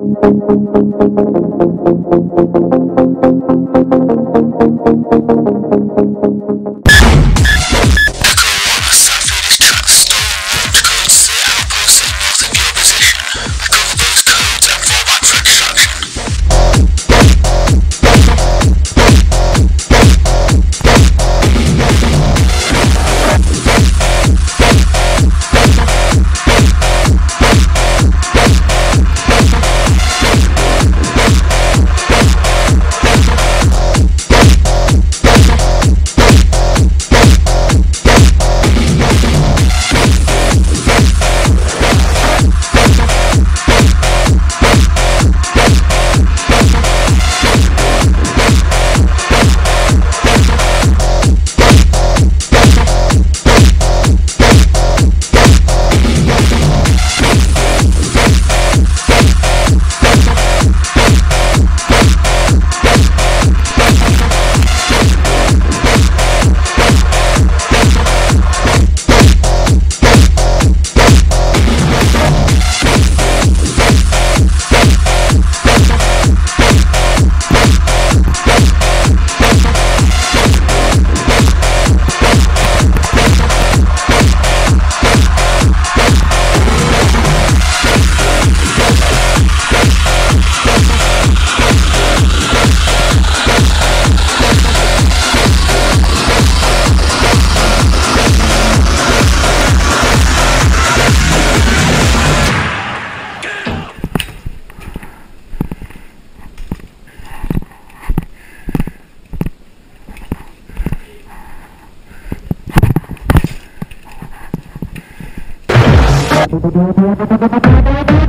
Thank you. Thank